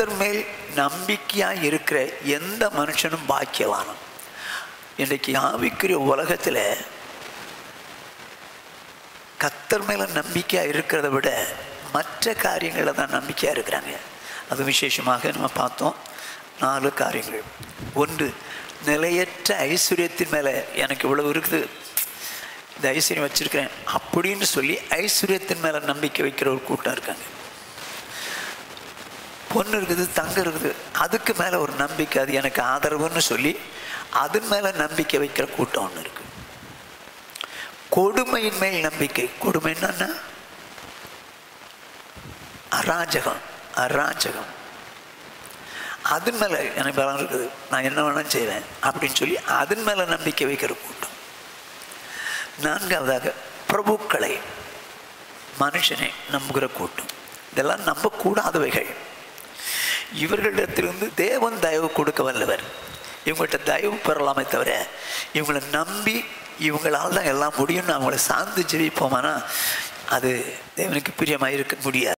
கத்தர் மேல் நம்பிக்கையாக இருக்கிற எந்த மனுஷனும் பாக்கியவானும் இன்றைக்கு ஆவிக்குரிய உலகத்தில் கத்தர் மேல நம்பிக்கையாக இருக்கிறத விட மற்ற காரியங்களில் தான் நம்பிக்கையாக இருக்கிறாங்க. அது விசேஷமாக நம்ம பார்த்தோம். நாலு காரியங்கள். ஒன்று நிலையற்ற ஐஸ்வர்யத்தின் மேலே எனக்கு இவ்வளவு இருக்குது. இந்த ஐஸ்வர்யம் வச்சிருக்கிறேன் அப்படின்னு சொல்லி ஐஸ்வர்யத்தின் மேலே நம்பிக்கை வைக்கிற ஒரு கூட்டம் இருக்காங்க. பொண்ணு இருக்குது தங்கம் இருக்குது. அதுக்கு மேலே ஒரு நம்பிக்கை அது எனக்கு ஆதரவுன்னு சொல்லி அதன் மேலே நம்பிக்கை வைக்கிற கூட்டம் ஒன்று இருக்கு. கொடுமையின் மேல் நம்பிக்கை. கொடுமை என்னன்னா அராஜகம் அராஜகம். அதன் மேலே எனக்கு பலம் இருக்குது. நான் என்ன வேணாலும் செய்வேன் அப்படின்னு சொல்லி அதன் மேலே நம்பிக்கை வைக்கிற கூட்டம். நான்காவதாக பிரபுக்களை மனுஷனை நம்புகிற கூட்டம். இதெல்லாம் நம்பக்கூடாதவைகள். இவர்களிடத்திலிருந்து தேவன் தயவு கொடுக்க வல்லவர். இவங்கள்ட்ட தயவு பெறலாமே தவிர இவங்களை நம்பி இவங்களால் தான் எல்லாம் முடியும்னு அவங்கள சார்ந்து ஜெயிப்போமானா அது தேவனுக்கு பிரியமாக இருக்க முடியாது.